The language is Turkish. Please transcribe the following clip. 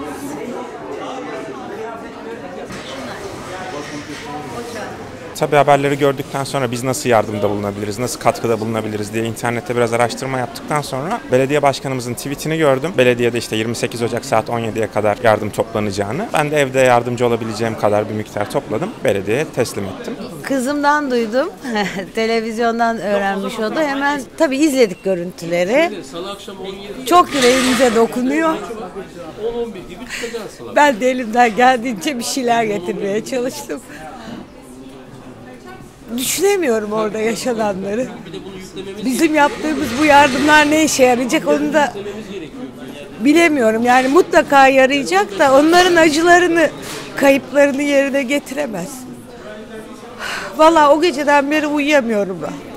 Yes. Tabii haberleri gördükten sonra biz nasıl yardımda bulunabiliriz, nasıl katkıda bulunabiliriz diye internette biraz araştırma yaptıktan sonra belediye başkanımızın tweetini gördüm. Belediyede işte 28 Ocak saat 17'ye kadar yardım toplanacağını. Ben de evde yardımcı olabileceğim kadar bir miktar topladım. Belediyeye teslim ettim. Kızımdan duydum. Televizyondan öğrenmiş oldu. Hemen tabii izledik görüntüleri. Salı akşam 17 Çok yüreğimize dokunuyor. 10-11 gibi çıkacaksın salı. Ben de elimden geldiğince bir şeyler getirmeye çalıştım. Düşünemiyorum orada yaşananları. Bizim yaptığımız bu yardımlar ne işe yarayacak onu da bilemiyorum. Yani mutlaka yarayacak da onların acılarını, kayıplarını yerine getiremez. Vallahi o geceden beri uyuyamıyorum ben.